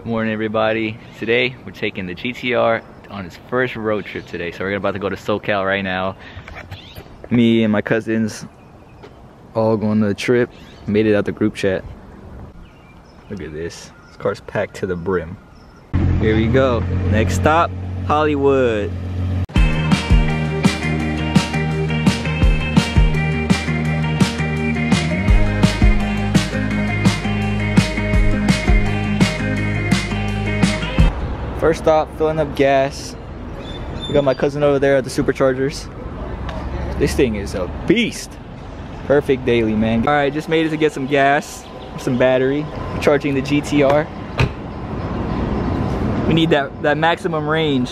Good morning, everybody. Today, we're taking the GTR on its first road trip today. So we're about to go to SoCal right now. Me and my cousins all going on the trip. Made it out the group chat. Look at this. This car's packed to the brim. Here we go. Next stop, Hollywood. First stop, filling up gas. We got my cousin over there at the superchargers. This thing is a beast. Perfect daily, man. All right, just made it to get some gas, some battery, charging the GTR. We need that, that maximum range.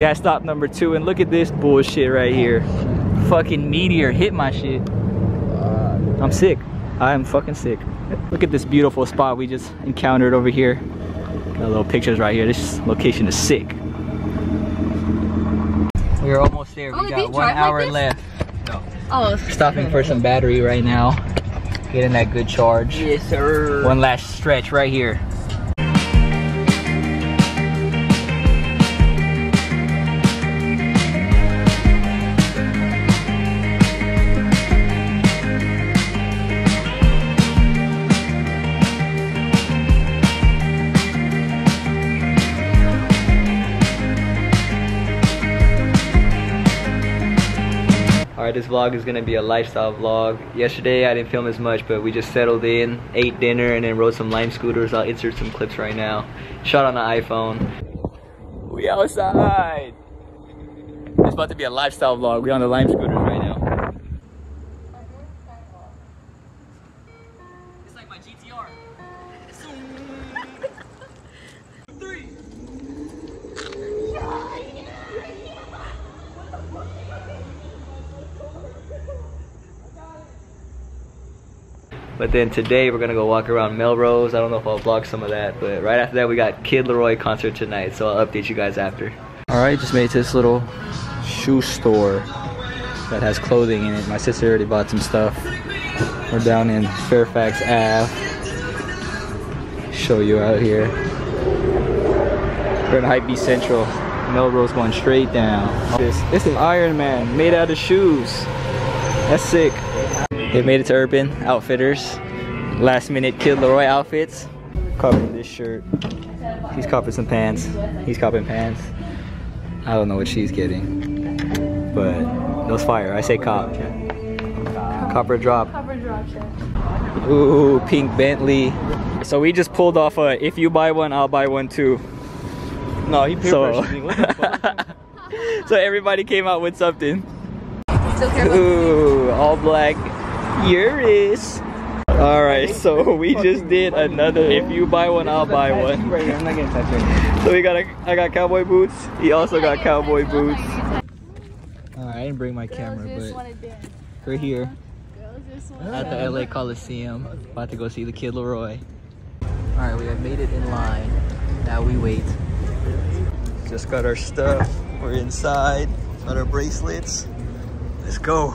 Gas stop number two, and look at this bullshit right here. Fucking meteor hit my shit. I'm sick. I am fucking sick. Look at this beautiful spot we just encountered over here. Got little pictures right here. This location is sick. We're almost there. Oh, we got one drive like hour left. No. Oh, Stopping for some battery right now. Getting that good charge. yes, sir. One last stretch right here. Alright, this vlog is gonna be a lifestyle vlog. Yesterday I didn't film as much, but we just settled in, ate dinner, and then rode some Lime scooters. I'll insert some clips right now. Shot on the iPhone. We outside! It's about to be a lifestyle vlog. We on the Lime scooters right now. It's like my GTR. But then today we're gonna go walk around Melrose. I don't know if I'll vlog some of that, but right after that we got Kid LAROI concert tonight, so I'll update you guys after. All right, just made it to this little shoe store that has clothing in it. My sister already bought some stuff. We're down in Fairfax Ave. Show you out here. We're in Hype Beast Central. Melrose going straight down. This, this is Iron Man made out of shoes. That's sick. They made it to Urban Outfitters. Last minute Kid LAROI outfits. Copying this shirt. He's copying some pants. He's copying pants. I don't know what she's getting. But those fire. I say cop. Copper drop. Cover drop. Ooh, pink Bentley. So we just pulled off a if you buy one, I'll buy one too. No, he peer So, pressured me. What the fuck? so everybody came out with something. Still care about Ooh, all black Urus. All right, so we just did another. If you buy one, I'll buy one. Right here, I'm not getting touched right now. So we got a, I got cowboy boots. He also got cowboy boots. All right, I didn't bring my camera, but we're here at the LA Coliseum, about to go see the Kid LAROI. All right, we have made it in line. Now we wait. Just got our stuff. We're inside. Got our bracelets. Let's go.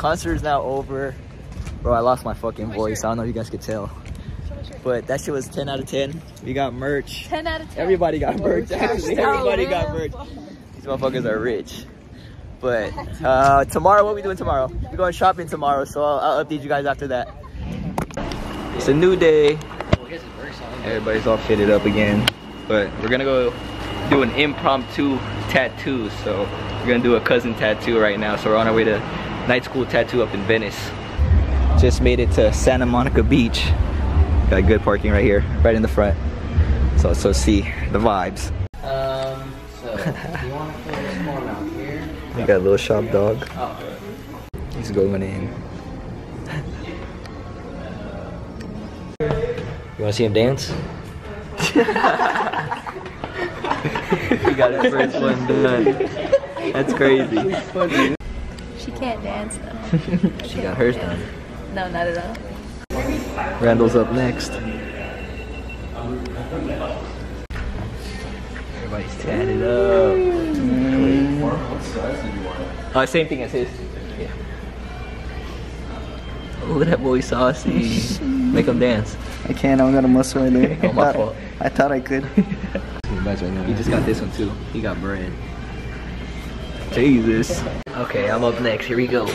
concert is now over. Bro, I lost my fucking voice. I don't know if you guys could tell. But that shit was 10 out of 10. We got merch. 10 out of 10. Everybody got merch. Actually, everybody got merch. These motherfuckers are rich. But uh, tomorrow, what we doing tomorrow? We're going shopping tomorrow, so I'll, I'll update you guys after that. It's a new day. Everybody's all fitted up again, but we're gonna go do an impromptu tattoo. So we're gonna do a cousin tattoo right now. So we're on our way to night school tattoo up in Venice. Just made it to Santa Monica Beach. Got good parking right here, right in the front. So so see the vibes. Um, so, you want to put this one out here? We got a little shop dog. Oh. He's going in. You want to see him dance? We got the first one done. That's crazy. She can't dance though. She got hers done. No, not at all. Randall's up next. Everybody's tatted up. Uh, same thing as his. Yeah. Oh, that boy saucy. Make him dance. I can't. I don't got a muscle right there. Oh, my I thought- fault. I thought I could. He just got this one too. He got bread. Jesus. Okay, I'm up next. Here we go.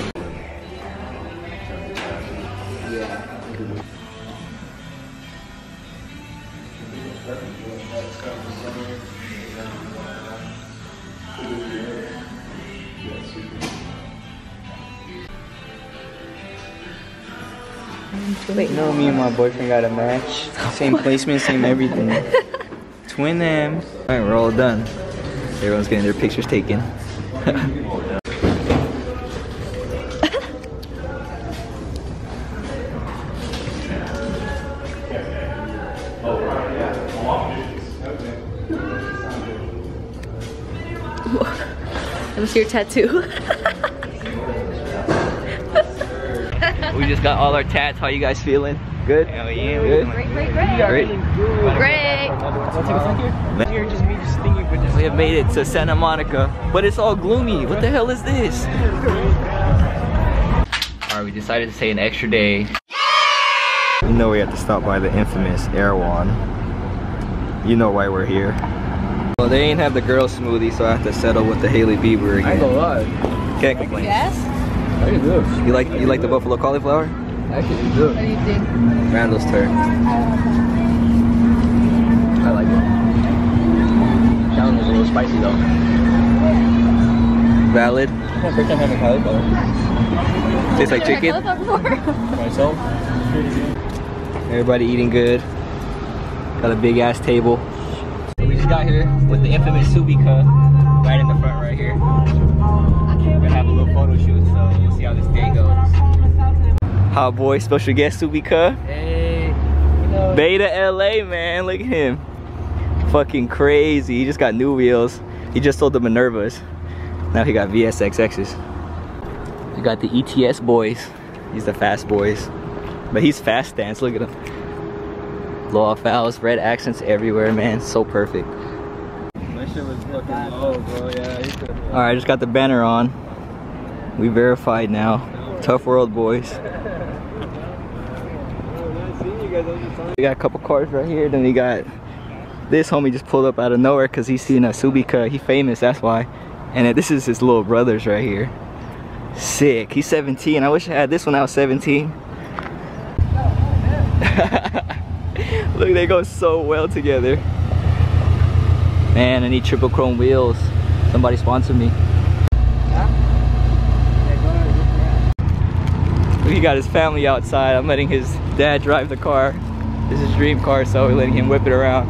You know, me and my boyfriend got a match. Same placement, same everything. Twin them. All right, we're all done. Everyone's getting their pictures taken. Me see your tattoo. we just got all our tats. How you guys feeling? Good? Hell yeah. Good? great, great, great. Great. Great. Here, just me just thinking, but just We have made it to Santa Monica, but it's all gloomy. What the hell is this? All right, we decided to stay an extra day. You know we have to stop by the infamous Erewhon. You know why we're here. Well, they ain't have the girl smoothie, so I have to settle with the Hailey Bieber again. lie. Can't complain. Yes? I can do You like you like the buffalo cauliflower? Actually, do What do you think? Randall's turn. I like it. That one was a little spicy though. Valid. First time having cauliflower. Tastes like chicken. Myself? Everybody eating good. Got a big ass table. We just got here with the infamous Subika photo shoot, so we'll see how this day goes. Hot boy, special guest Subika. Hey, you know. Beta LA, man. Look at him. Fucking crazy. He just got new wheels. He just sold the Minervas. Now he got VSXXs. We got the ETS boys. He's the fast boys. But he's fast stance. Look at him. Law fouls, red accents everywhere, man. So perfect. My shit was fucking low, bro. Yeah, you. All right, I just got the banner on. We verified now. Tough world, boys. We got a couple cars right here. Then we got this homie just pulled up out of nowhere because he's seen a Subica. He famous, that's why. And this is his little brothers right here. Sick. He's 17. I wish I had this when I was 17. Look, they go so well together. Man, I need triple chrome wheels. Somebody sponsor me. Got his family outside. I'm letting his dad drive the car. This is dream car, so we're letting him whip it around.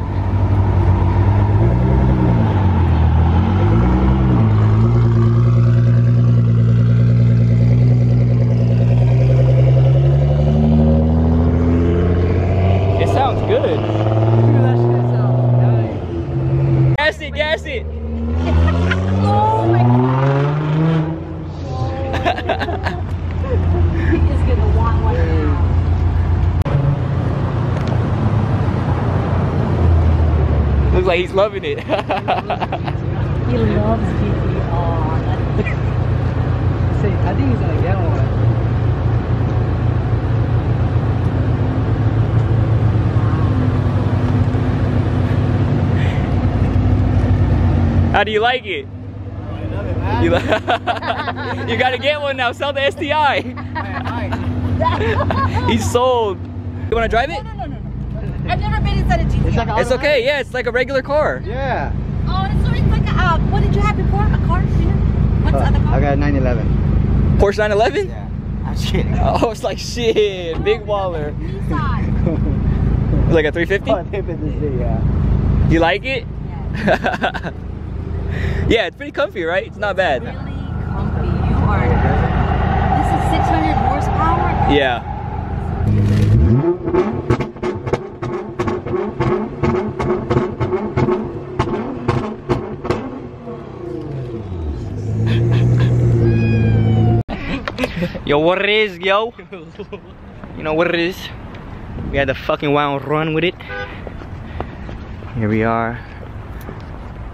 It sounds good. Gas it, gas it. Oh my god. He's gonna want one now. Looks like he's loving it. He loves GTR. Say, I think he's gonna get one. How do you like it? You You, li- you gotta get one now. Sell the STI. He's sold. You wanna drive it? No, no, no. I've never been inside a GT. It's like It's okay. Yeah, it's like a regular car. Yeah. Oh, it's, it's like a, uh, what did you have before? A car? You know? What's the other car? I got a 911. Porsche 911. Yeah. I'm kidding. Oh, it's like shit. Big Waller. Nissan. Like a 350. Oh, hip in this video, yeah. You like it? Yeah. yeah, it's pretty comfy, right? It's not bad. Really comfy. You are. This is 600 horsepower. Yeah. yo, what it is, yo? You know what it is? We had the fucking wild run with it. Here we are.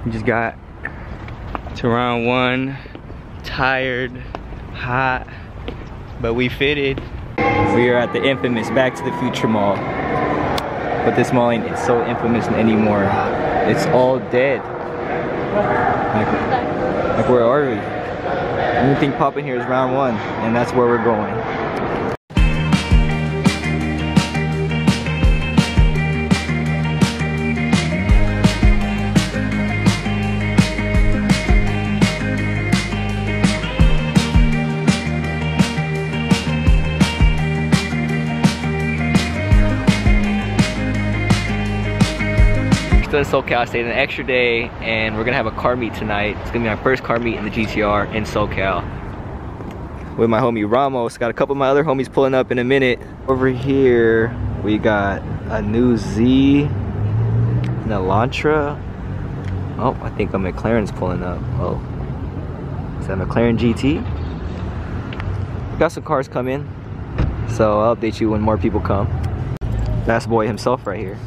We just got to Round1. Tired, hot, but we fitted. We are at the infamous Back to the Future Mall. But this mall ain't so infamous anymore. It's all dead. Like, like where are we? Only thing popping here is Round1, and that's where we're going. Still in SoCal, I stayed an extra day and we're gonna have a car meet tonight. It's gonna be my first car meet in the GTR in SoCal. With my homie Ramos, got a couple of my other homies pulling up in a minute. Over here, we got a new Z, an Elantra. Oh, I think a McLaren's pulling up. Oh, is that a McLaren GT? Got some cars coming, so I'll update you when more people come. That's boy himself right here.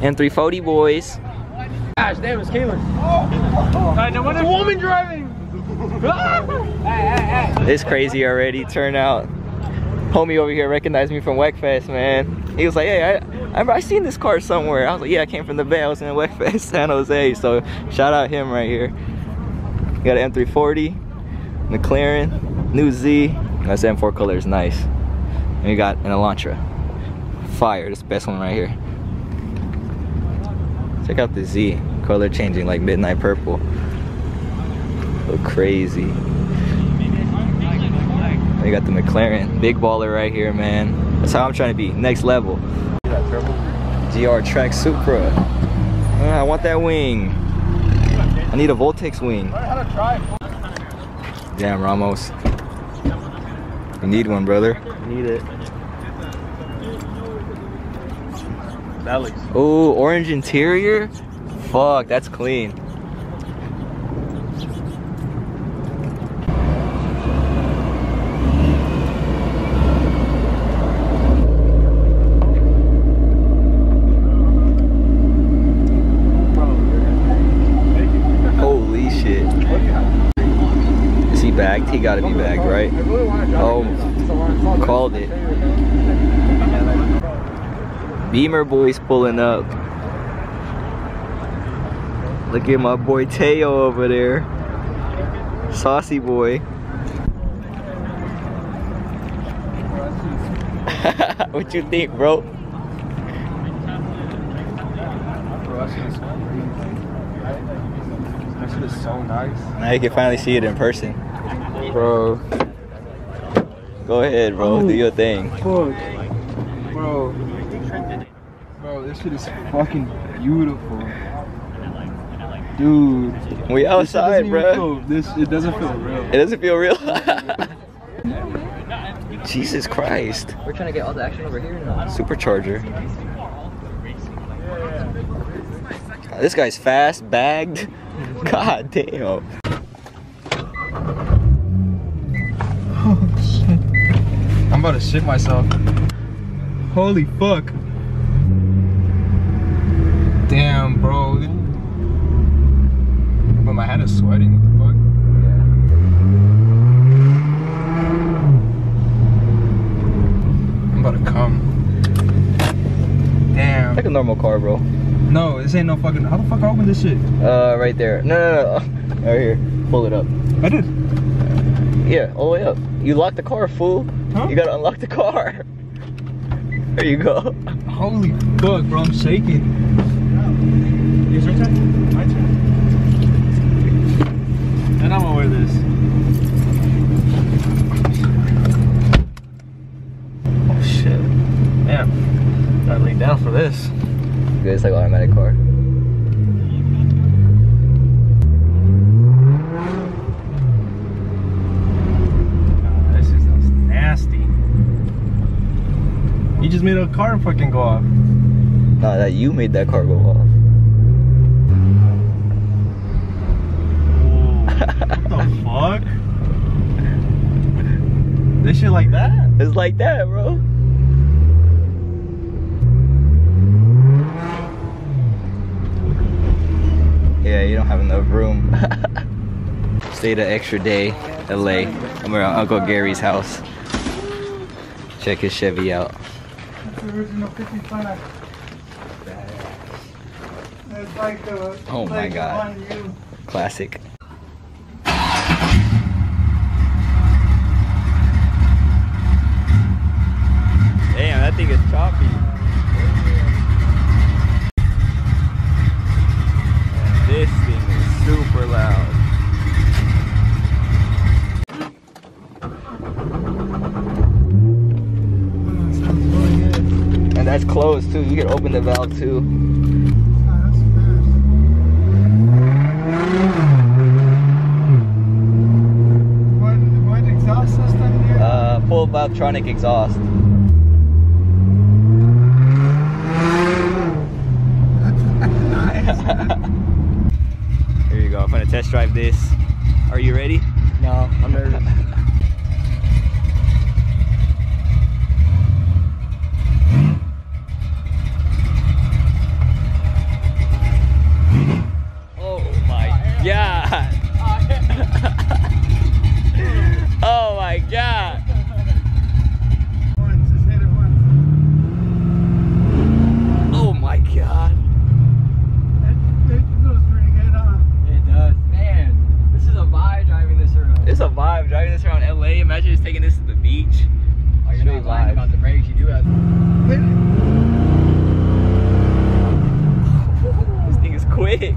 M340 boys. Gosh, damn, it's Kaylin. Oh, no wonder. It's a woman driving. It's crazy already. Turnout. Homie over here recognized me from Wekfest, man. He was like, hey, I, I I seen this car somewhere. I was like, yeah, I came from the Bay. I was in Wekfest, San Jose. So shout out him right here. You got an M340, McLaren, new Z. That's M4 color is nice. And you got an Elantra. Fire, this best one right here. Check out the Z. Color changing like midnight purple. Look crazy. They got the McLaren. Big baller right here, man. That's how I'm trying to be. Next level. GR Track Supra. Ah, I want that wing. I need a Voltex wing. Damn, Ramos. You need one, brother. Need it. Oh, orange interior? Fuck, that's clean. Holy shit. Is he bagged? He gotta be bagged, right? Oh, called it. Beamer boys pulling up. Look at my boy Teo over there. Saucy boy. what you think, bro? Shit is so nice. Now you can finally see it in person. Bro. Go ahead, bro. Do oh, your thing. Fuck. Bro. Bro, this shit is fucking beautiful. Dude. We outside, doesn't bro. feel- This it doesn't feel real. It doesn't feel real. Jesus Christ. We're trying to get all the action over here now. Supercharger. This guy's fast, bagged. God damn. Oh shit. I'm about to shit myself. Holy fuck. Damn, bro. But my hand is sweating. What the fuck? I'm about to come. Damn. Like a normal car, bro. No, this ain't no fucking. How the fuck I open this shit? Uh, right there. No, no, no. Right here. Pull it up. I did. Yeah, all the way up. You lock the car, fool. Huh? You gotta unlock the car. There you go. Holy fuck, bro, I'm shaking. Is your turn? My turn. And I'm gonna wear this. Oh shit. Man, gotta lay down for this. Good, it's like automatic car. Ah, this is nasty. You just made a car fucking go off. No, that you made that car go off. Whoa, what the fuck? This shit like that? It's like that, bro. Yeah, you don't have enough room. Stayed an extra day, LA. I'm around Uncle Gary's house. Check his Chevy out. That's the original 55. It's like the Oh my God. one you- Classic. Damn, that thing is choppy. Man, this thing is super loud. Sounds really good. And that's closed too. You can open the valve too. What, what exhaust system here? Uh, full Valvetronic exhaust. Here you go. I'm gonna test drive this. Are you ready? No, I'm nervous. Oh my god. oh my god. Once, just hit it once. Oh my god. It, it feels pretty good, huh? It does. Man, this is a vibe driving this around. It's a vibe driving this around LA. Imagine just taking this to the beach. Oh, you're Straight not lying vibe. about the brakes. You do have. Hit it. This thing is quick.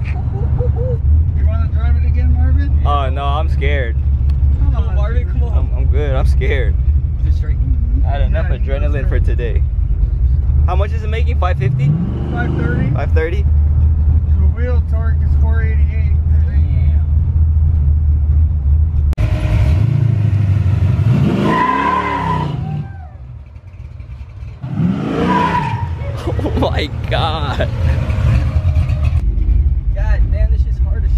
You want to drive it again, Marvin? Oh no, I'm scared. Come on, Marvin, come on. I'm, I'm good. I'm scared. Just straight. I had enough Yeah, you adrenaline go for today. How much is it making? 550? 530. 530? The wheel torque is 488. Damn. Oh my god. God damn, this shit's hard as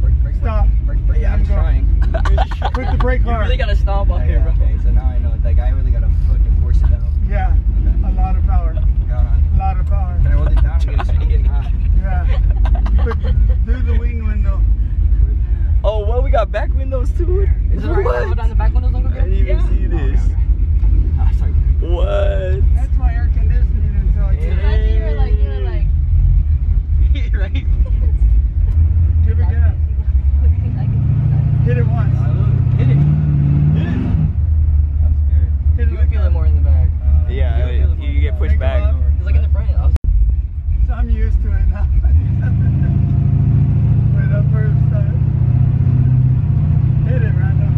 Break, break, Stop. break, break. Yeah, I'm Go. trying. Put the brake You hard. really gotta stomp up here, bro. Okay, so now I know. That guy really gotta fucking force it down. Yeah, a lot of power. Hold on. A lot of power. Can I hold it down? I'm getting, I'm getting hot. Yeah. Put through the wing window. Oh, well, we got back windows too. Is it alright? if I Hold down the back windows, Uncle I didn't even Yeah. see this. Ah, sorry. What? That's my air conditioning until I Yeah. get it. Imagine you were like, you were like, right? Give it gas. Hit it once. Hit it. Hit it. I'm scared. Hit it You like would feel that. it more in the back. Yeah, You would feel it more you in get the pushed back. back. It's like in the front. I was So I'm used to it now. Wait up first. Uh, hit it, Randall.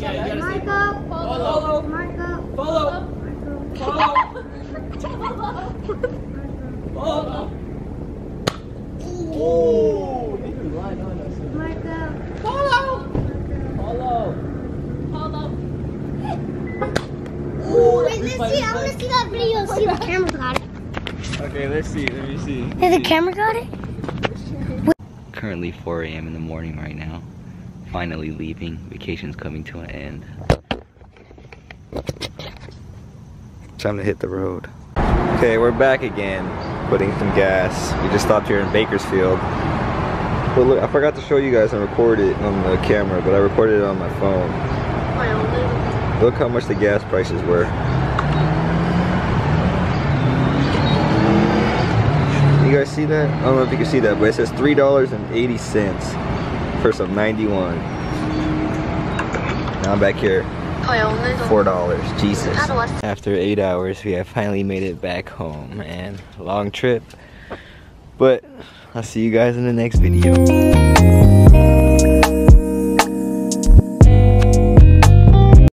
Michael, Follow. Michael, Follow. Follow. Follow. Oh. They threw line on us. Michael. Follow. Wait, let's see. I want to see that video. See if the camera got it. Okay, let's see. Let me see. Has the camera got it? Currently 4 a.m. in the morning right now. Finally leaving. Vacation's coming to an end. Time to hit the road. Okay, we're back again, putting some gas. We just stopped here in Bakersfield. But look, I forgot to show you guys and record it on the camera, but I recorded it on my phone. Look how much the gas prices were. You guys see that? I don't know if you can see that, but it says $3.80 for some 91. Now I'm back here. Four dollars, Jesus. After eight hours, we have finally made it back home, man. Long trip, but I'll see you guys in the next video.